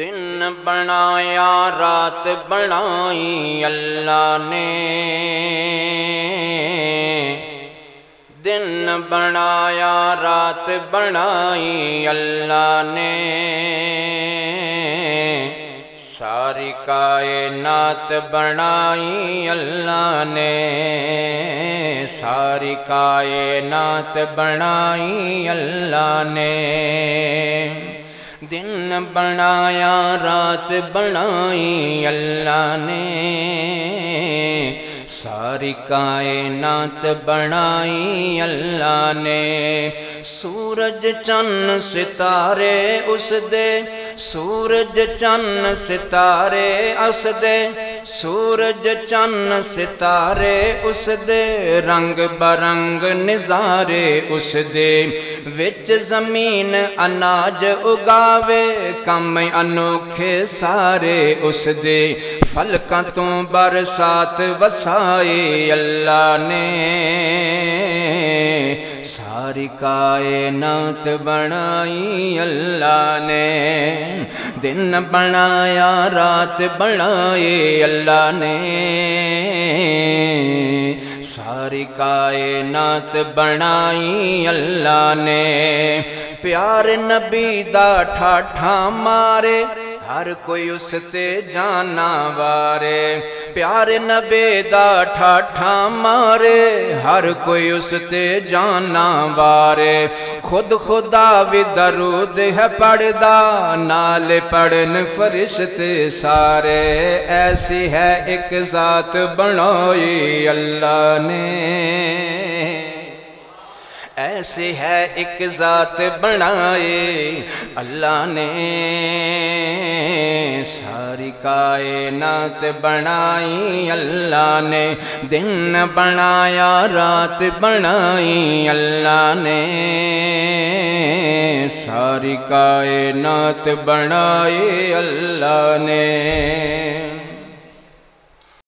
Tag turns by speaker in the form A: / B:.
A: دن بنایا، رات بنائی اللہ نے۔ دن بنایا، رات بنائی اللہ نے۔ ساری کائنات بنائی اللہ نے۔ ساری کائنات بنائی اللہ نے۔ دن بنایا، رات بنائی اللہ نے۔ ساری کائنات بنائی اللہ نے۔ سورج چن ستارے اس دے، سورج چن ستارے اس دے۔ سورج چن ستارے اس دے رنگ برنگ نظارے اس دے وچ زمین اناج اگاوے، کم انوکھے سارے اس دے۔ فلکاں تو برسات وسائے اللہ نے۔ ساری کائنات بنائی اللہ نے۔ دن بنایا رات بنائی اللہ نے ساری کائنات بنائی اللہ نے پیار نبی دا ٹھاٹھا مارے ہر کوئی اس تے جانا وارے پیار نبی دا ٹھاٹھا مارے ہر کوئی اس تے جانا وارے خود خدا بھی درود ہے پڑھدا، نال پڑھن فرشتے سارے، ایسی ہے ایک ذات بنائی اللہ نے۔ ایسے ہے ایک ذات بنائے اللہ نے۔ ساری کائنات بنائی اللہ نے، دن بنایا، رات بنائی اللہ نے۔ ساری کائنات بنائی اللہ نے۔